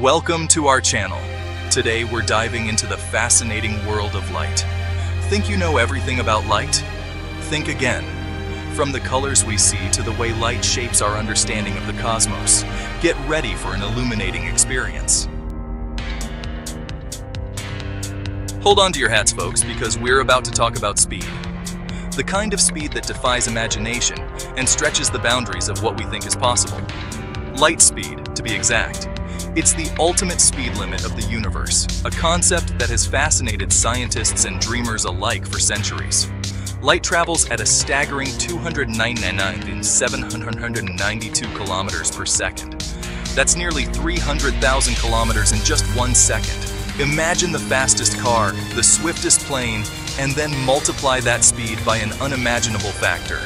Welcome to our channel. Today we're diving into the fascinating world of light. Think you know everything about light? Think again. From the colors we see to the way light shapes our understanding of the cosmos, get ready for an illuminating experience. Hold on to your hats, folks, because we're about to talk about speed. The kind of speed that defies imagination and stretches the boundaries of what we think is possible. Light speed, to be exact. It's the ultimate speed limit of the universe, a concept that has fascinated scientists and dreamers alike for centuries. Light travels at a staggering 299,792 kilometers per second. That's nearly 300,000 kilometers in just one second. Imagine the fastest car, the swiftest plane, and then multiply that speed by an unimaginable factor.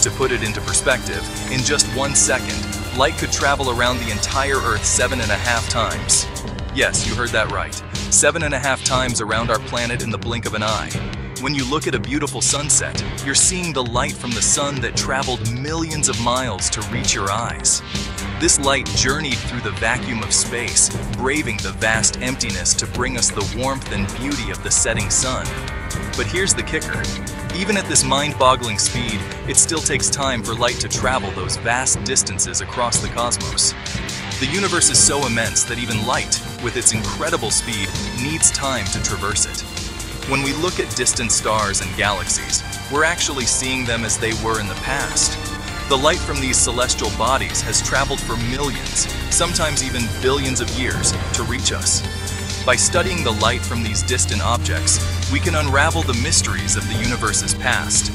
To put it into perspective, in just one second, light could travel around the entire Earth seven and a half times. Yes, you heard that right. Seven and a half times around our planet in the blink of an eye. When you look at a beautiful sunset, you're seeing the light from the sun that traveled millions of miles to reach your eyes. This light journeyed through the vacuum of space, braving the vast emptiness to bring us the warmth and beauty of the setting sun. But here's the kicker. Even at this mind-boggling speed, it still takes time for light to travel those vast distances across the cosmos. The universe is so immense that even light, with its incredible speed, needs time to traverse it. When we look at distant stars and galaxies, we're actually seeing them as they were in the past. The light from these celestial bodies has traveled for millions, sometimes even billions of years, to reach us. By studying the light from these distant objects, we can unravel the mysteries of the universe's past.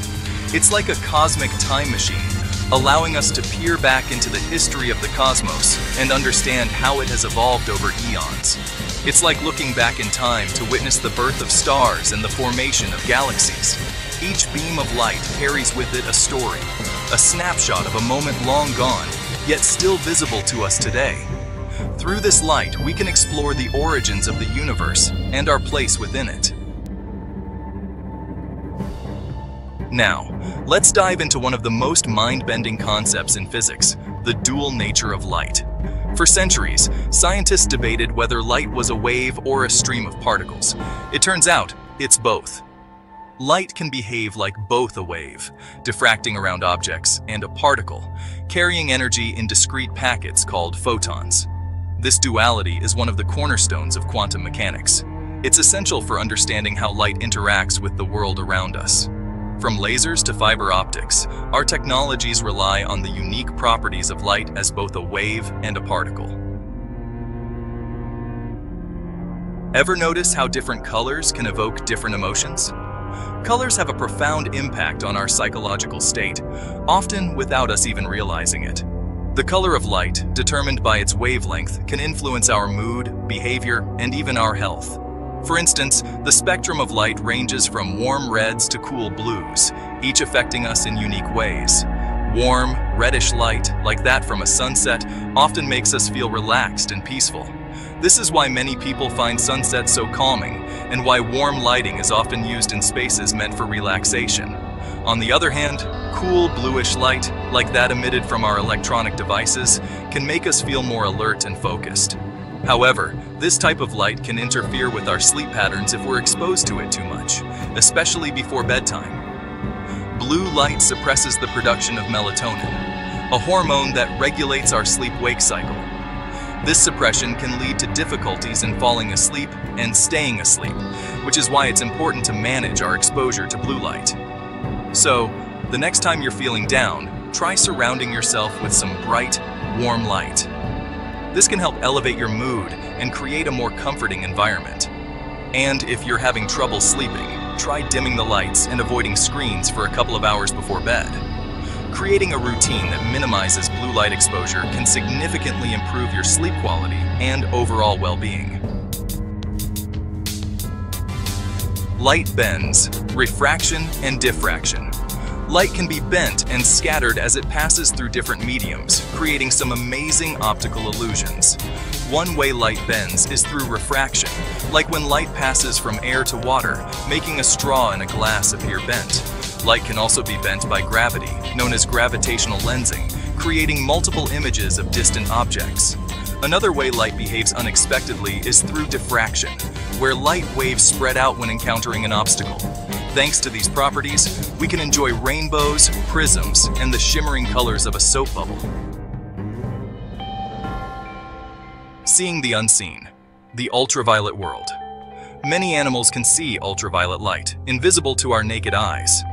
It's like a cosmic time machine, allowing us to peer back into the history of the cosmos and understand how it has evolved over eons. It's like looking back in time to witness the birth of stars and the formation of galaxies. Each beam of light carries with it a story, a snapshot of a moment long gone, yet still visible to us today. Through this light, we can explore the origins of the universe and our place within it. Now, let's dive into one of the most mind-bending concepts in physics, the dual nature of light. For centuries, scientists debated whether light was a wave or a stream of particles. It turns out, it's both. Light can behave like both a wave, diffracting around objects, and a particle, carrying energy in discrete packets called photons. This duality is one of the cornerstones of quantum mechanics. It's essential for understanding how light interacts with the world around us. From lasers to fiber optics, our technologies rely on the unique properties of light as both a wave and a particle. Ever notice how different colors can evoke different emotions? Colors have a profound impact on our psychological state, often without us even realizing it. The color of light, determined by its wavelength, can influence our mood, behavior, and even our health. For instance, the spectrum of light ranges from warm reds to cool blues, each affecting us in unique ways. Warm, reddish light, like that from a sunset, often makes us feel relaxed and peaceful. This is why many people find sunsets so calming, and why warm lighting is often used in spaces meant for relaxation. On the other hand, cool bluish light, like that emitted from our electronic devices, can make us feel more alert and focused. However, this type of light can interfere with our sleep patterns if we're exposed to it too much, especially before bedtime. Blue light suppresses the production of melatonin, a hormone that regulates our sleep-wake cycle. This suppression can lead to difficulties in falling asleep and staying asleep, which is why it's important to manage our exposure to blue light. So, the next time you're feeling down, try surrounding yourself with some bright, warm light. This can help elevate your mood and create a more comforting environment. And if you're having trouble sleeping, try dimming the lights and avoiding screens for a couple of hours before bed. Creating a routine that minimizes blue light exposure can significantly improve your sleep quality and overall well-being. Light bends, refraction and diffraction. Light can be bent and scattered as it passes through different mediums, creating some amazing optical illusions. One way light bends is through refraction, like when light passes from air to water, making a straw in a glass appear bent. Light can also be bent by gravity, known as gravitational lensing, creating multiple images of distant objects. Another way light behaves unexpectedly is through diffraction, where light waves spread out when encountering an obstacle. Thanks to these properties, we can enjoy rainbows, prisms, and the shimmering colors of a soap bubble. Seeing the unseen, the ultraviolet world. Many animals can see ultraviolet light, invisible to our naked eyes.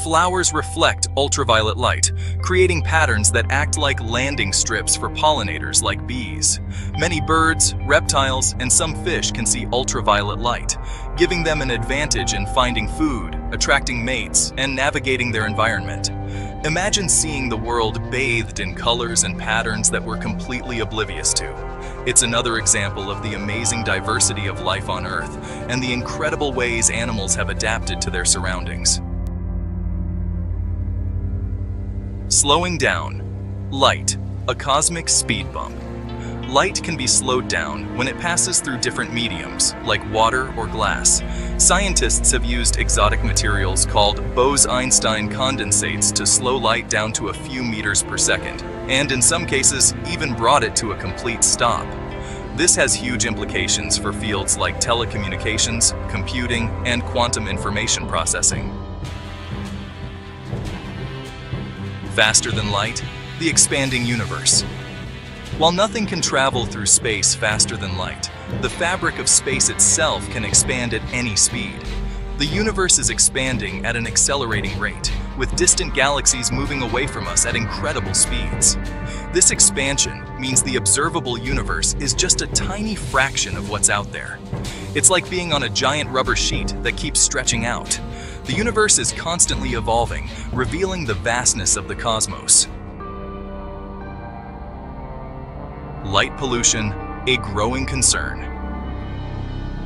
Flowers reflect ultraviolet light, creating patterns that act like landing strips for pollinators like bees. Many birds, reptiles, and some fish can see ultraviolet light, giving them an advantage in finding food, attracting mates, and navigating their environment. Imagine seeing the world bathed in colors and patterns that we're completely oblivious to. It's another example of the amazing diversity of life on Earth and the incredible ways animals have adapted to their surroundings. Slowing down. Light, a cosmic speed bump. Light can be slowed down when it passes through different mediums, like water or glass. Scientists have used exotic materials called Bose-Einstein condensates to slow light down to a few meters per second, and in some cases, even brought it to a complete stop. This has huge implications for fields like telecommunications, computing, and quantum information processing. Faster than light, the expanding universe. While nothing can travel through space faster than light, the fabric of space itself can expand at any speed. The universe is expanding at an accelerating rate, with distant galaxies moving away from us at incredible speeds. This expansion means the observable universe is just a tiny fraction of what's out there. It's like being on a giant rubber sheet that keeps stretching out. The universe is constantly evolving, revealing the vastness of the cosmos. Light pollution, a growing concern.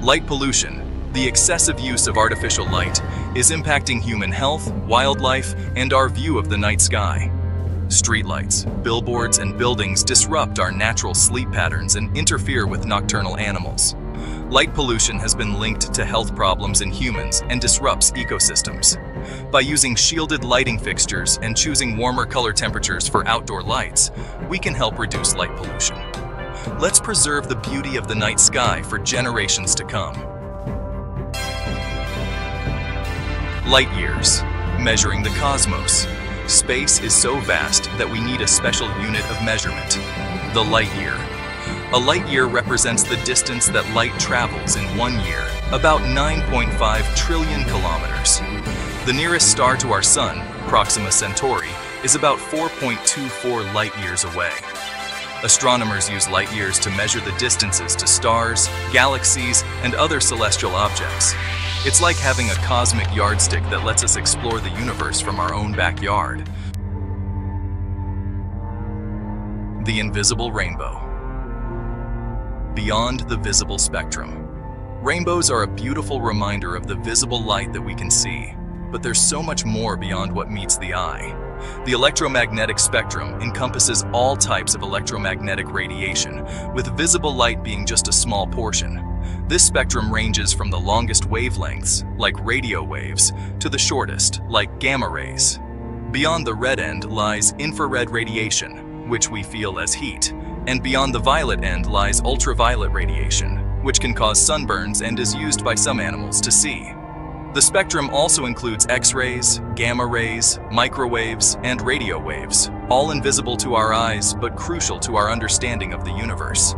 Light pollution, the excessive use of artificial light, is impacting human health, wildlife, and our view of the night sky. Streetlights, billboards, and buildings disrupt our natural sleep patterns and interfere with nocturnal animals. Light pollution has been linked to health problems in humans and disrupts ecosystems. By using shielded lighting fixtures and choosing warmer color temperatures for outdoor lights, we can help reduce light pollution. Let's preserve the beauty of the night sky for generations to come. Light years, measuring the cosmos. Space is so vast that we need a special unit of measurement, the light year. A light year represents the distance that light travels in one year, about 9.5 trillion kilometers. The nearest star to our sun, Proxima Centauri, is about 4.24 light years away. Astronomers use light years to measure the distances to stars, galaxies, and other celestial objects. It's like having a cosmic yardstick that lets us explore the universe from our own backyard. The Invisible Rainbow Beyond the visible spectrum. Rainbows are a beautiful reminder of the visible light that we can see, but there's so much more beyond what meets the eye. The electromagnetic spectrum encompasses all types of electromagnetic radiation, with visible light being just a small portion. This spectrum ranges from the longest wavelengths, like radio waves, to the shortest, like gamma rays. Beyond the red end lies infrared radiation, which we feel as heat, and beyond the violet end lies ultraviolet radiation, which can cause sunburns and is used by some animals to see. The spectrum also includes X-rays, gamma rays, microwaves, and radio waves, all invisible to our eyes but crucial to our understanding of the universe.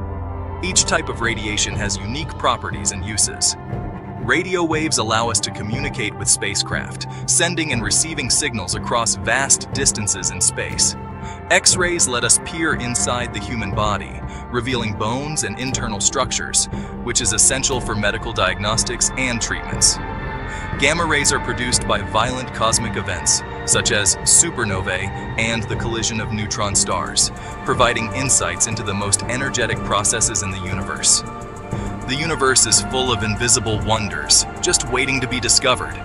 Each type of radiation has unique properties and uses. Radio waves allow us to communicate with spacecraft, sending and receiving signals across vast distances in space. X-rays let us peer inside the human body, revealing bones and internal structures, which is essential for medical diagnostics and treatments. Gamma rays are produced by violent cosmic events, such as supernovae and the collision of neutron stars, providing insights into the most energetic processes in the universe. The universe is full of invisible wonders, just waiting to be discovered.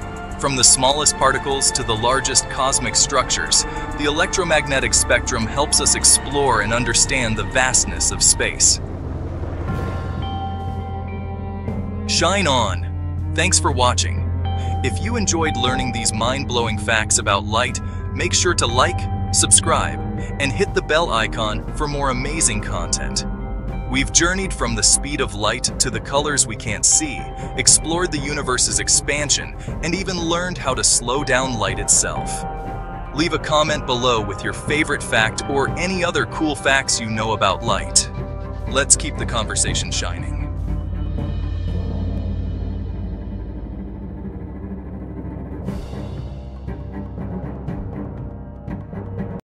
From the smallest particles to the largest cosmic structures, the electromagnetic spectrum helps us explore and understand the vastness of space. Shine on! Thanks for watching. If you enjoyed learning these mind-blowing facts about light, make sure to like, subscribe, and hit the bell icon for more amazing content. We've journeyed from the speed of light to the colors we can't see, explored the universe's expansion, and even learned how to slow down light itself. Leave a comment below with your favorite fact or any other cool facts you know about light. Let's keep the conversation shining.